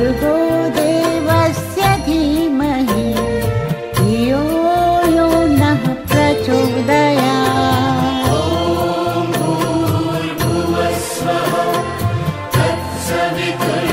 भर्गो देवस्य धीमहि यो यो नः प्रचोदया। तत्सवितुर्